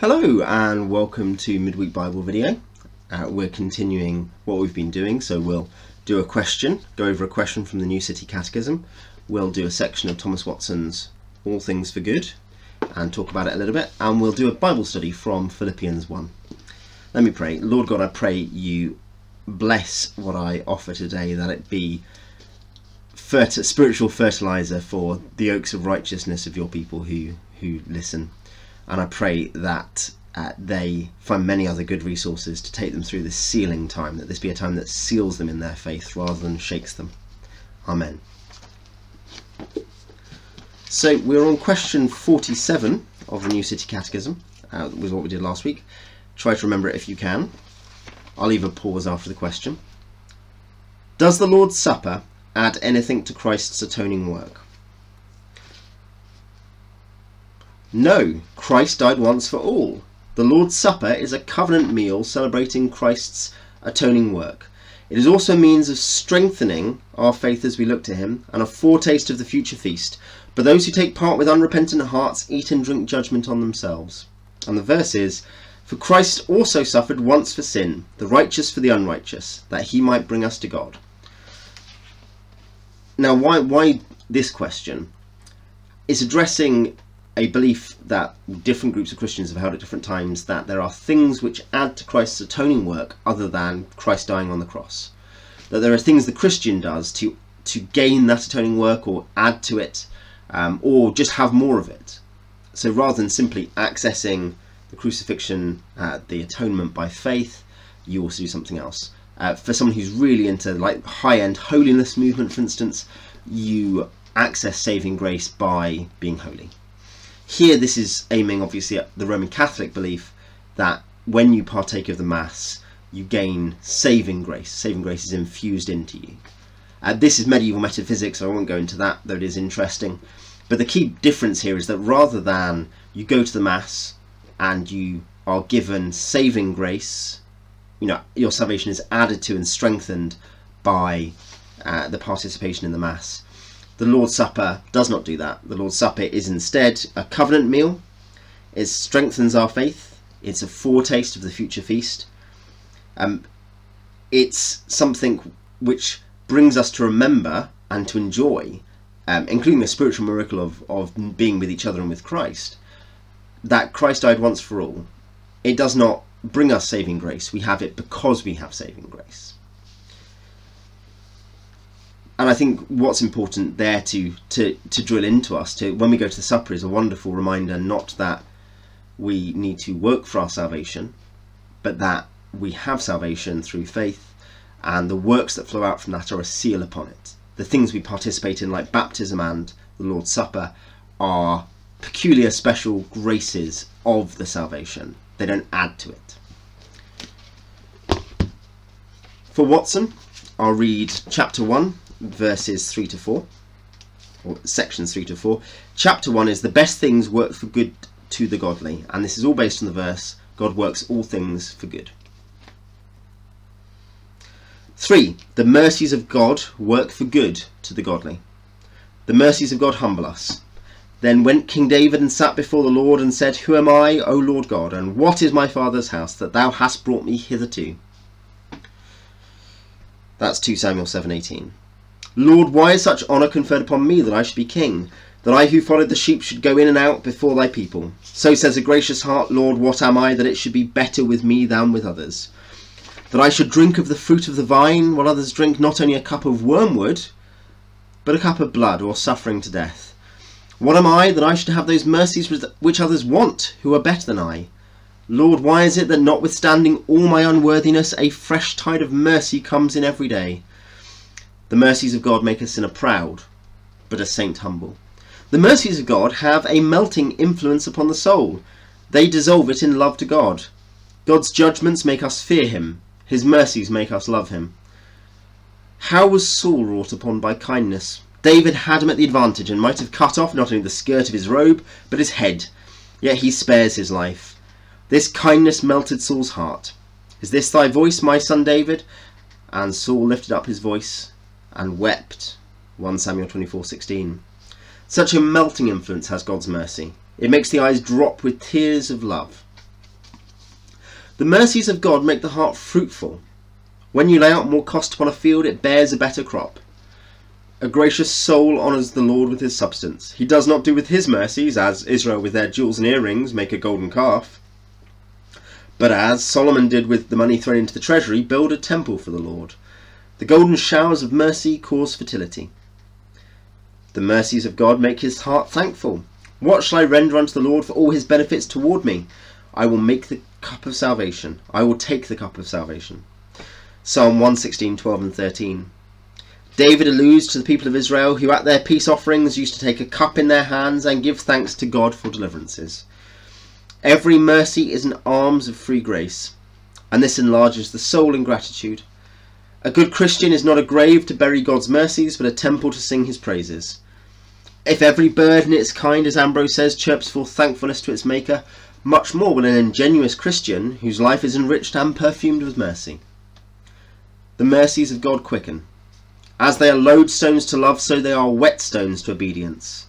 Hello and welcome to Midweek Bible video. Uh, we're continuing what we've been doing, so we'll do a question, go over a question from the New City Catechism. We'll do a section of Thomas Watson's All Things for Good and talk about it a little bit, and we'll do a Bible study from Philippians 1. Let me pray. Lord God, I pray you bless what I offer today, that it be spiritual fertilizer for the oaks of righteousness of your people who, who listen and I pray that uh, they find many other good resources to take them through this sealing time, that this be a time that seals them in their faith rather than shakes them. Amen. So we're on question 47 of the New City Catechism, uh, was what we did last week. Try to remember it if you can. I'll leave a pause after the question. Does the Lord's Supper add anything to Christ's atoning work? No, Christ died once for all. The Lord's Supper is a covenant meal celebrating Christ's atoning work. It is also a means of strengthening our faith as we look to Him and a foretaste of the future feast. But those who take part with unrepentant hearts eat and drink judgment on themselves. And the verse is For Christ also suffered once for sin, the righteous for the unrighteous, that He might bring us to God. Now, why, why this question? It's addressing a belief that different groups of Christians have held at different times that there are things which add to Christ's atoning work other than Christ dying on the cross. That there are things the Christian does to to gain that atoning work or add to it, um, or just have more of it. So rather than simply accessing the crucifixion, uh, the atonement by faith, you also do something else. Uh, for someone who's really into like high-end holiness movement, for instance, you access saving grace by being holy. Here, this is aiming obviously at the Roman Catholic belief that when you partake of the Mass, you gain saving grace. Saving grace is infused into you. Uh, this is medieval metaphysics, so I won't go into that, though it is interesting. But the key difference here is that rather than you go to the Mass and you are given saving grace, you know, your salvation is added to and strengthened by uh, the participation in the Mass. The Lord's Supper does not do that. The Lord's Supper is instead a covenant meal. It strengthens our faith. It's a foretaste of the future feast. Um, it's something which brings us to remember and to enjoy, um, including the spiritual miracle of, of being with each other and with Christ, that Christ died once for all. It does not bring us saving grace. We have it because we have saving grace and I think what's important there to, to, to drill into us to when we go to the supper is a wonderful reminder not that we need to work for our salvation, but that we have salvation through faith, and the works that flow out from that are a seal upon it. The things we participate in, like baptism and the Lord's Supper, are peculiar special graces of the salvation. They don't add to it. For Watson, I'll read chapter 1, verses 3 to 4, or sections 3 to 4. Chapter 1 is the best things work for good to the godly, and this is all based on the verse God works all things for good. 3. The mercies of God work for good to the godly. The mercies of God humble us. Then went King David and sat before the Lord and said, Who am I, O Lord God, and what is my father's house that thou hast brought me hitherto? That's 2 Samuel 7:18. Lord, why is such honour conferred upon me that I should be king? That I who followed the sheep should go in and out before thy people. So says a gracious heart, Lord, what am I that it should be better with me than with others? That I should drink of the fruit of the vine, while others drink not only a cup of wormwood, but a cup of blood, or suffering to death. What am I that I should have those mercies which others want, who are better than I? Lord, why is it that notwithstanding all my unworthiness, a fresh tide of mercy comes in every day? The mercies of God make a sinner proud, but a saint humble. The mercies of God have a melting influence upon the soul. They dissolve it in love to God. God's judgments make us fear him. His mercies make us love him. How was Saul wrought upon by kindness? David had him at the advantage and might have cut off not only the skirt of his robe, but his head. Yet he spares his life. This kindness melted Saul's heart. Is this thy voice, my son David? And Saul lifted up his voice and wept. 1 Samuel 24:16. Such a melting influence has God's mercy. It makes the eyes drop with tears of love. The mercies of God make the heart fruitful. When you lay out more cost upon a field, it bears a better crop. A gracious soul honours the Lord with his substance. He does not do with his mercies, as Israel with their jewels and earrings make a golden calf. But as Solomon did with the money thrown into the treasury, build a temple for the Lord. The golden showers of mercy cause fertility. The mercies of God make his heart thankful. What shall I render unto the Lord for all his benefits toward me? I will make the cup of salvation. I will take the cup of salvation. Psalm 116, 12 and 13. David alludes to the people of Israel who at their peace offerings used to take a cup in their hands and give thanks to God for deliverances. Every mercy is an alms of free grace, and this enlarges the soul in gratitude. A good Christian is not a grave to bury God's mercies, but a temple to sing his praises. If every bird in its kind, as Ambrose says, chirps forth thankfulness to its Maker, much more will an ingenuous Christian, whose life is enriched and perfumed with mercy. The mercies of God quicken. As they are lodestones to love, so they are whetstones to obedience.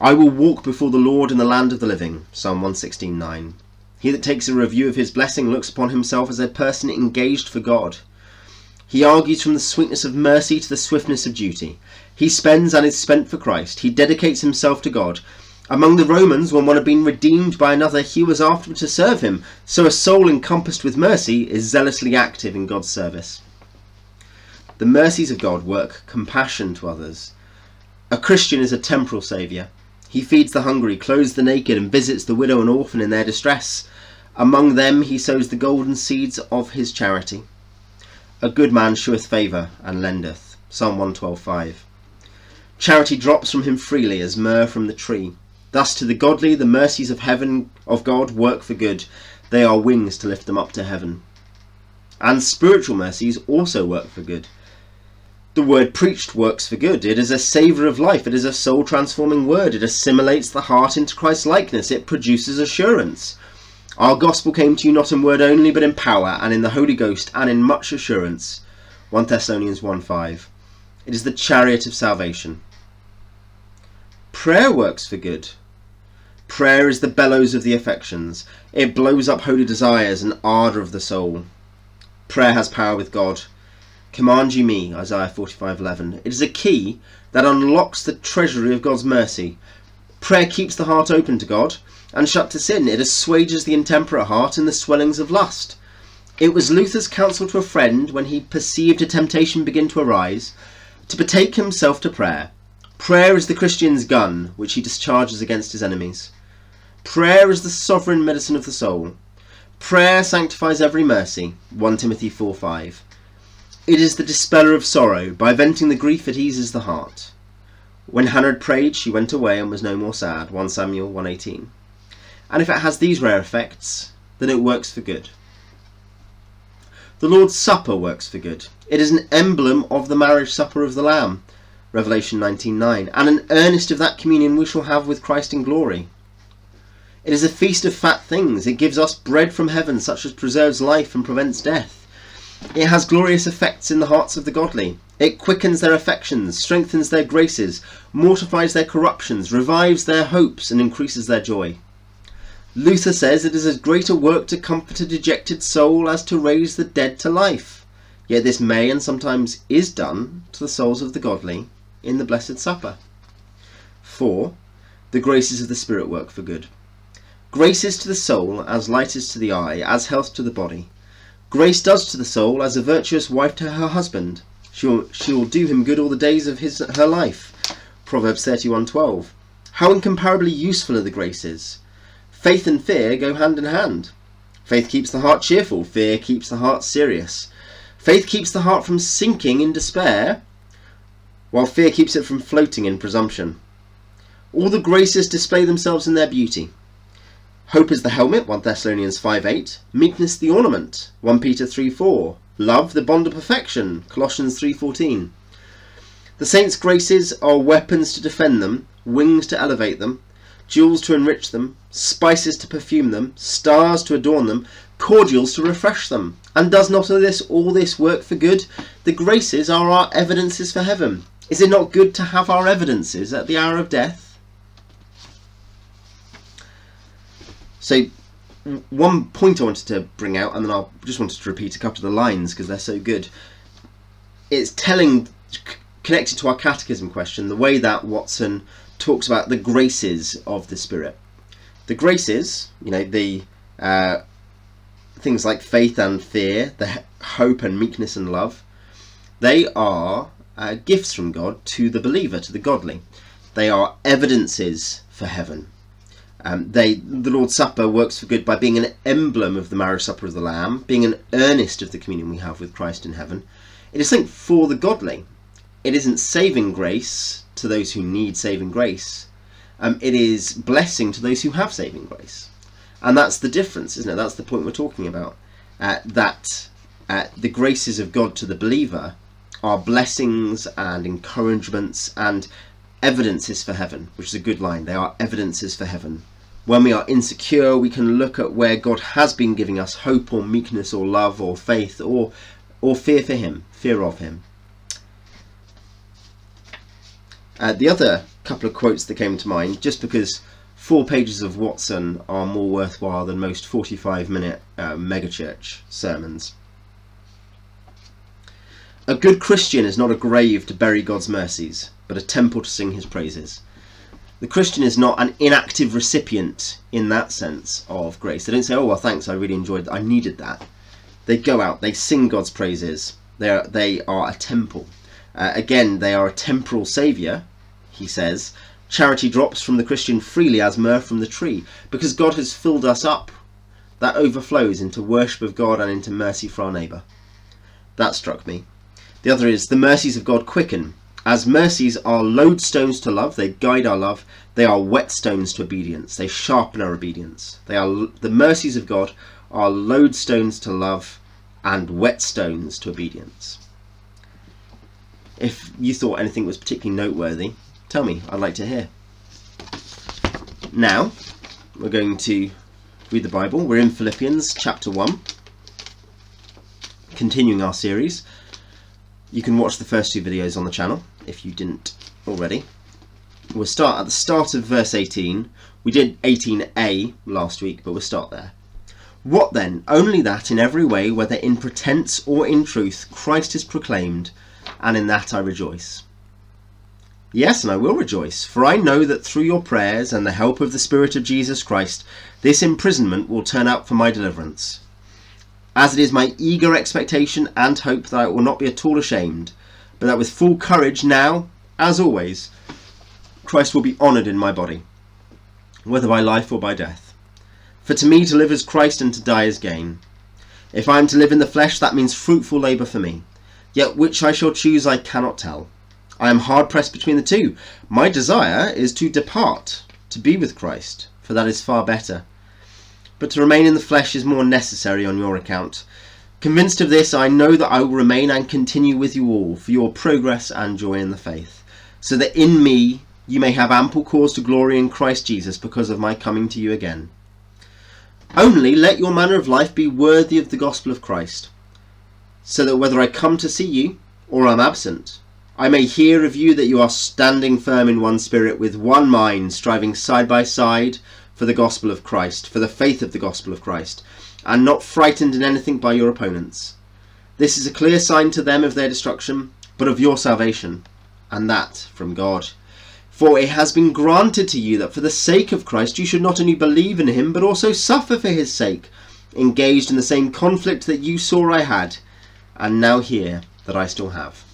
I will walk before the Lord in the land of the living. Psalm 116.9. He that takes a review of his blessing looks upon himself as a person engaged for God. He argues from the sweetness of mercy to the swiftness of duty. He spends and is spent for Christ. He dedicates himself to God. Among the Romans, when one had been redeemed by another, he was afterward to serve him. So a soul encompassed with mercy is zealously active in God's service. The mercies of God work compassion to others. A Christian is a temporal saviour. He feeds the hungry, clothes the naked, and visits the widow and orphan in their distress. Among them he sows the golden seeds of his charity. A good man sheweth favour and lendeth. Psalm 112.5 Charity drops from him freely as myrrh from the tree. Thus to the godly the mercies of heaven of God work for good. They are wings to lift them up to heaven. And spiritual mercies also work for good. The word preached works for good. It is a savour of life. It is a soul transforming word. It assimilates the heart into Christ's likeness. It produces assurance. Our gospel came to you not in word only, but in power, and in the Holy Ghost, and in much assurance. 1 Thessalonians 1 5. It is the chariot of salvation. Prayer works for good. Prayer is the bellows of the affections. It blows up holy desires and ardour of the soul. Prayer has power with God. Command ye me, Isaiah 45:11. It is a key that unlocks the treasury of God's mercy. Prayer keeps the heart open to God and shut to sin. It assuages the intemperate heart and the swellings of lust. It was Luther's counsel to a friend when he perceived a temptation begin to arise to betake himself to prayer. Prayer is the Christian's gun which he discharges against his enemies. Prayer is the sovereign medicine of the soul. Prayer sanctifies every mercy. 1 Timothy 4 5. It is the dispeller of sorrow. By venting the grief it eases the heart. When Hannah had prayed, she went away and was no more sad. 1 Samuel 1.18 And if it has these rare effects, then it works for good. The Lord's Supper works for good. It is an emblem of the marriage supper of the Lamb. Revelation 19.9 And an earnest of that communion we shall have with Christ in glory. It is a feast of fat things. It gives us bread from heaven such as preserves life and prevents death. It has glorious effects in the hearts of the godly. It quickens their affections, strengthens their graces, mortifies their corruptions, revives their hopes, and increases their joy. Luther says it is as great a work to comfort a dejected soul as to raise the dead to life. Yet this may and sometimes is done to the souls of the godly in the Blessed Supper. 4. The graces of the Spirit work for good. Grace is to the soul as light is to the eye, as health to the body. Grace does to the soul as a virtuous wife to her husband. She will, she will do him good all the days of his her life. Proverbs 31:12. How incomparably useful are the graces. Faith and fear go hand in hand. Faith keeps the heart cheerful, fear keeps the heart serious. Faith keeps the heart from sinking in despair, while fear keeps it from floating in presumption. All the graces display themselves in their beauty. Hope is the helmet, 1 Thessalonians 5.8. Meekness the ornament, 1 Peter 3.4. Love the bond of perfection, Colossians 3.14. The saints' graces are weapons to defend them, wings to elevate them, jewels to enrich them, spices to perfume them, stars to adorn them, cordials to refresh them. And does not all this all this work for good? The graces are our evidences for heaven. Is it not good to have our evidences at the hour of death? So one point I wanted to bring out, and then I just wanted to repeat a couple of the lines because they're so good. It's telling, connected to our catechism question, the way that Watson talks about the graces of the Spirit. The graces, you know, the uh, things like faith and fear, the hope and meekness and love, they are uh, gifts from God to the believer, to the godly. They are evidences for heaven. Um, they, the Lord's Supper works for good by being an emblem of the marriage supper of the Lamb, being an earnest of the communion we have with Christ in heaven. It is something for the godly. It isn't saving grace to those who need saving grace. Um, it is blessing to those who have saving grace. And that's the difference, isn't it? That's the point we're talking about. Uh, that uh, the graces of God to the believer are blessings and encouragements and evidences for heaven, which is a good line. They are evidences for heaven. When we are insecure, we can look at where God has been giving us hope or meekness or love or faith or or fear for Him, fear of Him. Uh, the other couple of quotes that came to mind, just because four pages of Watson are more worthwhile than most 45 minute uh, megachurch sermons. A good Christian is not a grave to bury God's mercies, but a temple to sing his praises. The Christian is not an inactive recipient in that sense of grace. They don't say, "Oh well, thanks, I really enjoyed that. I needed that." They go out, they sing God's praises. They are they are a temple. Uh, again, they are a temporal saviour. He says, "Charity drops from the Christian freely as myrrh from the tree, because God has filled us up. That overflows into worship of God and into mercy for our neighbour." That struck me. The other is the mercies of God quicken as mercies are lodestones to love, they guide our love. They are whetstones to obedience. They sharpen our obedience. They are the mercies of God are lodestones to love and whetstones to obedience. If you thought anything was particularly noteworthy, tell me. I'd like to hear. Now, we're going to read the Bible. We're in Philippians chapter 1, continuing our series. You can watch the first two videos on the channel if you didn't already. We'll start at the start of verse 18. We did 18a last week, but we'll start there. What then? Only that in every way, whether in pretense or in truth, Christ is proclaimed, and in that I rejoice. Yes, and I will rejoice, for I know that through your prayers and the help of the Spirit of Jesus Christ, this imprisonment will turn out for my deliverance. As it is my eager expectation and hope that I will not be at all ashamed, but that with full courage now, as always, Christ will be honoured in my body, whether by life or by death. For to me to live is Christ and to die is gain. If I am to live in the flesh, that means fruitful labour for me. Yet which I shall choose I cannot tell. I am hard pressed between the two. My desire is to depart, to be with Christ, for that is far better. But to remain in the flesh is more necessary on your account. Convinced of this, I know that I will remain and continue with you all for your progress and joy in the faith, so that in me you may have ample cause to glory in Christ Jesus because of my coming to you again. Only let your manner of life be worthy of the gospel of Christ, so that whether I come to see you or am absent, I may hear of you that you are standing firm in one spirit, with one mind, striving side by side for the gospel of Christ, for the faith of the gospel of Christ and not frightened in anything by your opponents. This is a clear sign to them of their destruction, but of your salvation, and that from God. For it has been granted to you that for the sake of Christ you should not only believe in him, but also suffer for his sake, engaged in the same conflict that you saw I had, and now hear that I still have.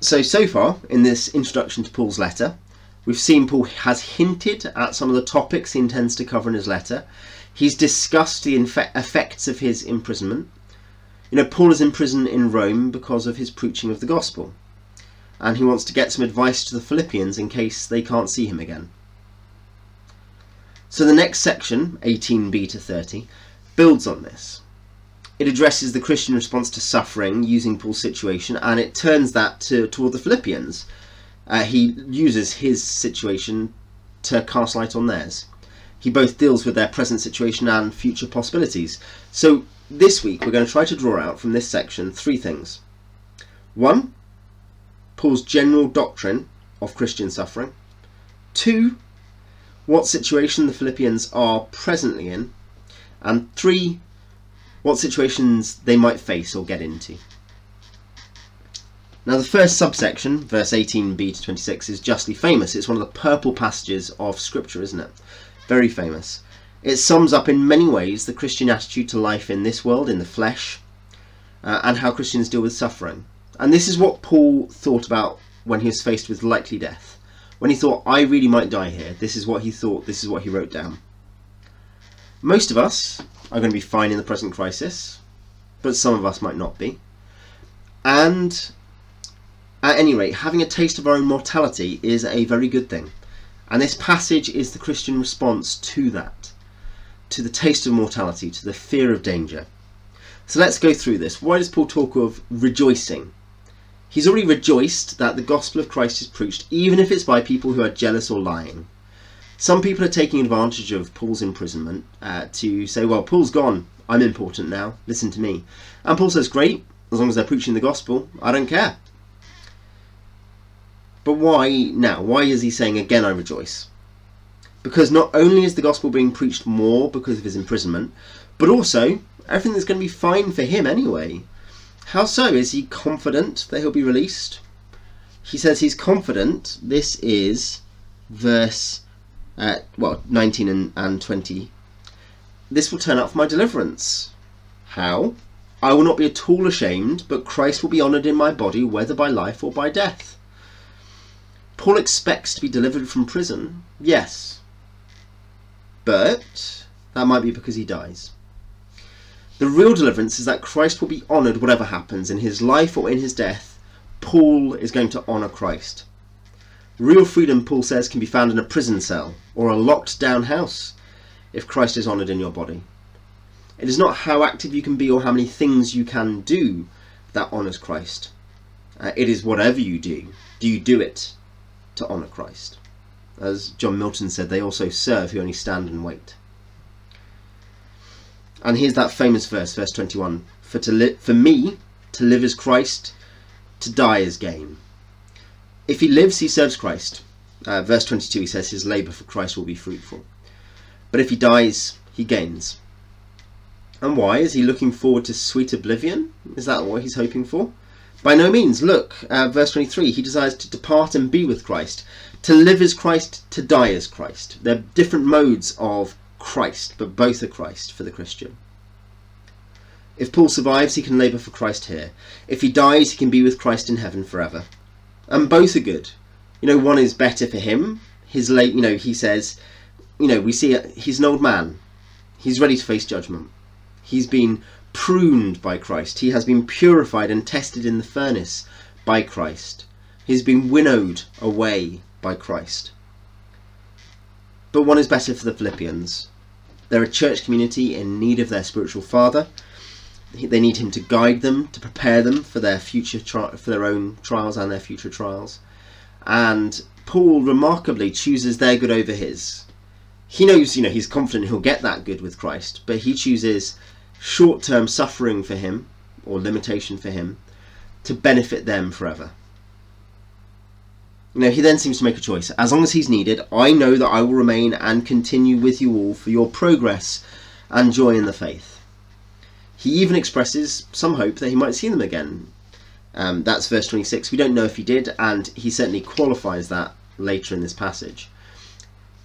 So, so far in this introduction to Paul's letter, We've seen Paul has hinted at some of the topics he intends to cover in his letter. He's discussed the effects of his imprisonment. You know, Paul is in prison in Rome because of his preaching of the gospel. And he wants to get some advice to the Philippians in case they can't see him again. So the next section, 18b to 30, builds on this. It addresses the Christian response to suffering using Paul's situation and it turns that to, toward the Philippians uh, he uses his situation to cast light on theirs. He both deals with their present situation and future possibilities. So this week we're going to try to draw out from this section three things. One, Paul's general doctrine of Christian suffering. Two, what situation the Philippians are presently in, and three, what situations they might face or get into. Now, the first subsection, verse 18b to 26, is justly famous. It's one of the purple passages of Scripture, isn't it? Very famous. It sums up in many ways the Christian attitude to life in this world, in the flesh, uh, and how Christians deal with suffering. And this is what Paul thought about when he was faced with likely death. When he thought, I really might die here, this is what he thought, this is what he wrote down. Most of us are going to be fine in the present crisis, but some of us might not be. And at any rate, having a taste of our own mortality is a very good thing. And this passage is the Christian response to that, to the taste of mortality, to the fear of danger. So let's go through this. Why does Paul talk of rejoicing? He's already rejoiced that the gospel of Christ is preached, even if it's by people who are jealous or lying. Some people are taking advantage of Paul's imprisonment uh, to say, well, Paul's gone. I'm important now. Listen to me. And Paul says, great, as long as they're preaching the gospel, I don't care. But why now? Why is he saying, Again I rejoice? Because not only is the gospel being preached more because of his imprisonment, but also everything's going to be fine for him anyway. How so? Is he confident that he'll be released? He says he's confident. This is verse, uh, well, 19 and, and 20. This will turn out for my deliverance. How? I will not be at all ashamed, but Christ will be honoured in my body, whether by life or by death. Paul expects to be delivered from prison, yes. But that might be because he dies. The real deliverance is that Christ will be honoured whatever happens in his life or in his death. Paul is going to honour Christ. Real freedom, Paul says, can be found in a prison cell or a locked down house if Christ is honoured in your body. It is not how active you can be or how many things you can do that honours Christ. Uh, it is whatever you do. Do you do it to honour Christ. As John Milton said, they also serve who only stand and wait. And here's that famous verse, verse 21. For, to li- for me, to live is Christ, to die is gain. If he lives, he serves Christ. Uh, verse 22, he says his labour for Christ will be fruitful. But if he dies, he gains. And why? Is he looking forward to sweet oblivion? Is that what he's hoping for? By no means. Look, uh, verse 23, he desires to depart and be with Christ. To live as Christ, to die as Christ. They're different modes of Christ, but both are Christ for the Christian. If Paul survives, he can labour for Christ here. If he dies, he can be with Christ in heaven forever. And both are good. You know, one is better for him. His late, you know, he says, you know, we see he's an old man. He's ready to face judgment. He's been pruned by Christ. He has been purified and tested in the furnace by Christ. He has been winnowed away by Christ. But one is better for the Philippians. They're a church community in need of their spiritual father. They need him to guide them, to prepare them for their future for their own trials and their future trials. And Paul remarkably chooses their good over his. He knows, you know, he's confident he'll get that good with Christ, but he chooses short term suffering for him or limitation for him to benefit them forever. You know, he then seems to make a choice. As long as he's needed, I know that I will remain and continue with you all for your progress and joy in the faith. He even expresses some hope that he might see them again. Um, that's verse 26. We don't know if he did, and he certainly qualifies that later in this passage.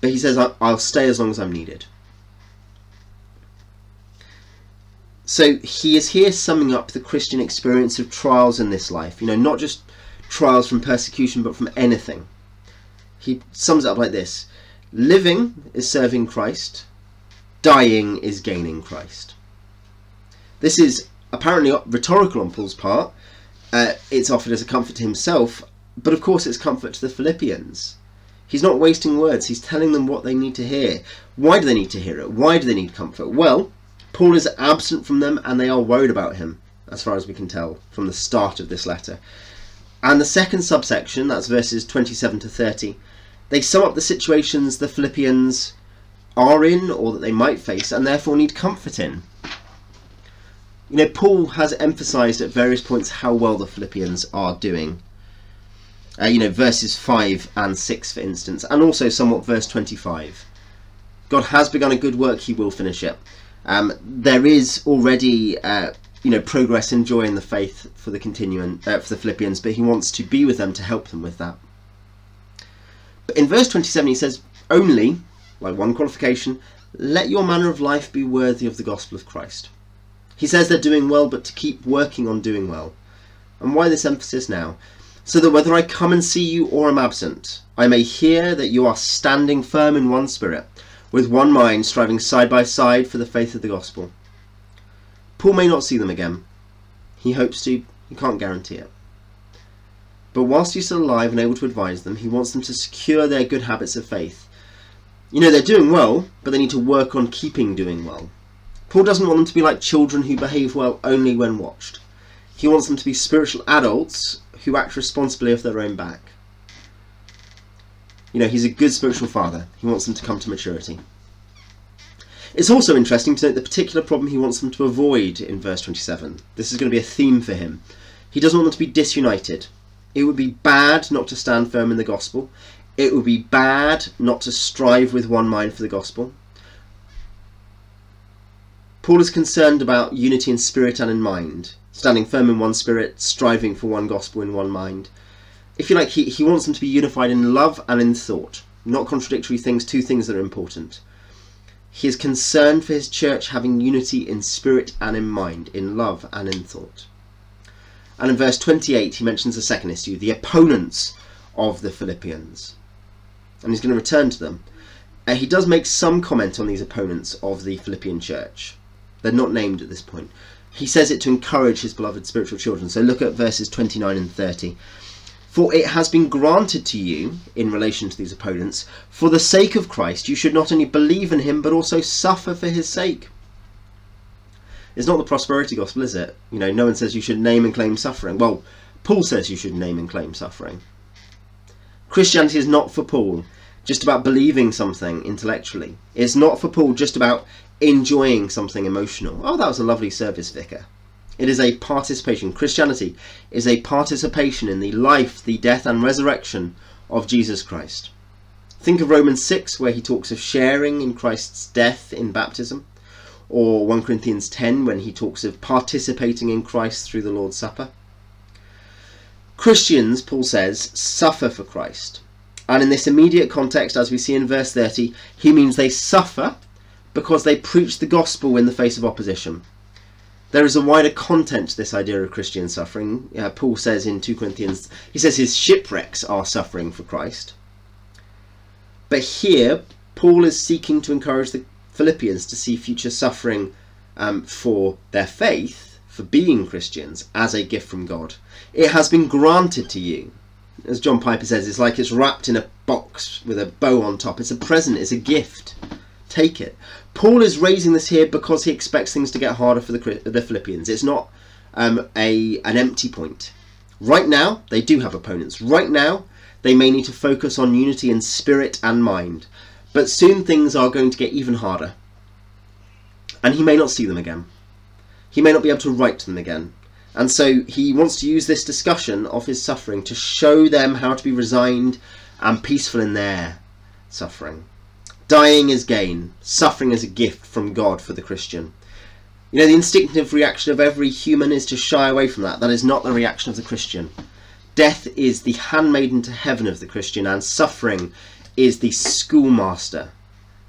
But he says, I'll stay as long as I'm needed. So he is here summing up the Christian experience of trials in this life. You know, not just trials from persecution, but from anything. He sums it up like this Living is serving Christ, dying is gaining Christ. This is apparently rhetorical on Paul's part. Uh, it's offered as a comfort to himself, but of course it's comfort to the Philippians. He's not wasting words, he's telling them what they need to hear. Why do they need to hear it? Why do they need comfort? Well, Paul is absent from them and they are worried about him, as far as we can tell from the start of this letter. And the second subsection, that's verses 27 to 30, they sum up the situations the Philippians are in or that they might face and therefore need comfort in. You know, Paul has emphasized at various points how well the Philippians are doing. Uh, you know, verses 5 and 6, for instance, and also somewhat verse 25. God has begun a good work; He will finish it. Um, there is already, uh, you know, progress and joy in the faith for the continuing uh, for the Philippians, but He wants to be with them to help them with that. But in verse twenty-seven, He says, "Only, like one qualification, let your manner of life be worthy of the gospel of Christ." He says they're doing well, but to keep working on doing well. And why this emphasis now? So that whether I come and see you or am absent, I may hear that you are standing firm in one spirit, with one mind, striving side by side for the faith of the gospel. Paul may not see them again. He hopes to, he can't guarantee it. But whilst he's still alive and able to advise them, he wants them to secure their good habits of faith. You know, they're doing well, but they need to work on keeping doing well. Paul doesn't want them to be like children who behave well only when watched. He wants them to be spiritual adults who act responsibly off their own back. You know, he's a good spiritual father. He wants them to come to maturity. It's also interesting to note the particular problem he wants them to avoid in verse 27. This is going to be a theme for him. He doesn't want them to be disunited. It would be bad not to stand firm in the gospel. It would be bad not to strive with one mind for the gospel. Paul is concerned about unity in spirit and in mind standing firm in one spirit, striving for one gospel in one mind. If you like, he, he wants them to be unified in love and in thought, not contradictory things, two things that are important. He is concerned for his church having unity in spirit and in mind, in love and in thought. And in verse 28, he mentions the second issue, the opponents of the Philippians. And he's going to return to them. Uh, he does make some comment on these opponents of the Philippian church. They're not named at this point he says it to encourage his beloved spiritual children. So look at verses 29 and 30. For it has been granted to you, in relation to these opponents, for the sake of Christ, you should not only believe in him, but also suffer for his sake. It's not the prosperity gospel, is it? You know, no one says you should name and claim suffering. Well, Paul says you should name and claim suffering. Christianity is not for Paul just about believing something intellectually. It's not for Paul just about enjoying something emotional. Oh, that was a lovely service, Vicar. It is a participation. Christianity is a participation in the life, the death, and resurrection of Jesus Christ. Think of Romans 6, where he talks of sharing in Christ's death in baptism, or 1 Corinthians 10, when he talks of participating in Christ through the Lord's Supper. Christians, Paul says, suffer for Christ. And in this immediate context, as we see in verse 30, he means they suffer because they preach the gospel in the face of opposition. There is a wider content to this idea of Christian suffering. Uh, Paul says in 2 Corinthians, he says his shipwrecks are suffering for Christ. But here, Paul is seeking to encourage the Philippians to see future suffering um, for their faith, for being Christians, as a gift from God. It has been granted to you. As John Piper says, it's like it's wrapped in a box with a bow on top. It's a present, it's a gift. Take it. Paul is raising this here because he expects things to get harder for the, the Philippians. It's not um, a an empty point. Right now, they do have opponents. Right now, they may need to focus on unity in spirit and mind. But soon things are going to get even harder. And he may not see them again. He may not be able to write to them again. And so he wants to use this discussion of his suffering to show them how to be resigned and peaceful in their suffering. Dying is gain, suffering is a gift from God for the Christian. You know, the instinctive reaction of every human is to shy away from that. That is not the reaction of the Christian. Death is the handmaiden to heaven of the Christian, and suffering is the schoolmaster,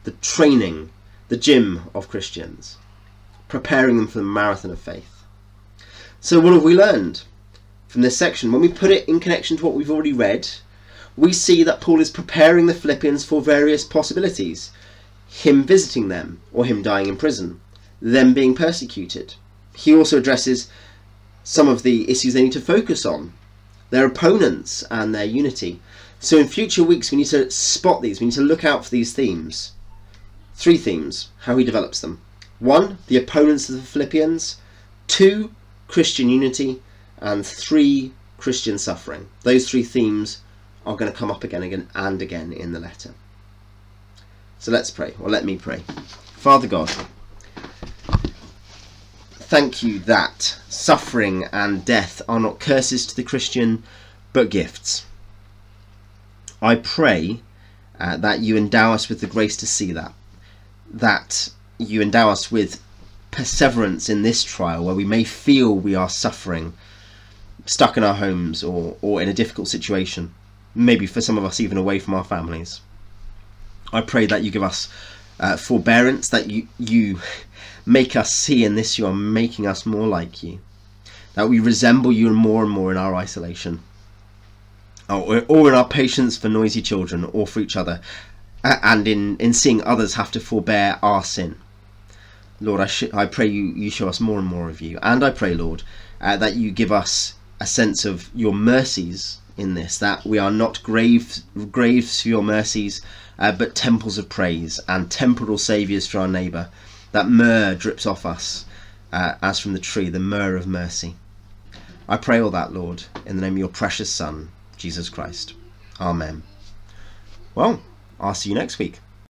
the training, the gym of Christians, preparing them for the marathon of faith. So, what have we learned from this section? When we put it in connection to what we've already read, we see that Paul is preparing the Philippians for various possibilities. Him visiting them, or him dying in prison, them being persecuted. He also addresses some of the issues they need to focus on, their opponents and their unity. So in future weeks we need to spot these, we need to look out for these themes. Three themes, how he develops them. One, the opponents of the Philippians. Two, Christian unity. And three, Christian suffering. Those three themes are going to come up again, again and again in the letter. So let's pray, or let me pray. Father God, thank you that suffering and death are not curses to the Christian, but gifts. I pray uh, that you endow us with the grace to see that, that you endow us with perseverance in this trial where we may feel we are suffering, stuck in our homes or, or in a difficult situation, maybe for some of us even away from our families. I pray that you give us uh, forbearance, that you, you make us see in this you are making us more like you, that we resemble you more and more in our isolation, or, or in our patience for noisy children or for each other, and in, in seeing others have to forbear our sin. Lord, I, sh- I pray you, you show us more and more of you. And I pray, Lord, uh, that you give us a sense of your mercies in this, that we are not graves, graves for your mercies, uh, but temples of praise and temporal saviours for our neighbour. That myrrh drips off us uh, as from the tree, the myrrh of mercy. I pray all that, Lord, in the name of your precious Son, Jesus Christ. Amen. Well, I'll see you next week.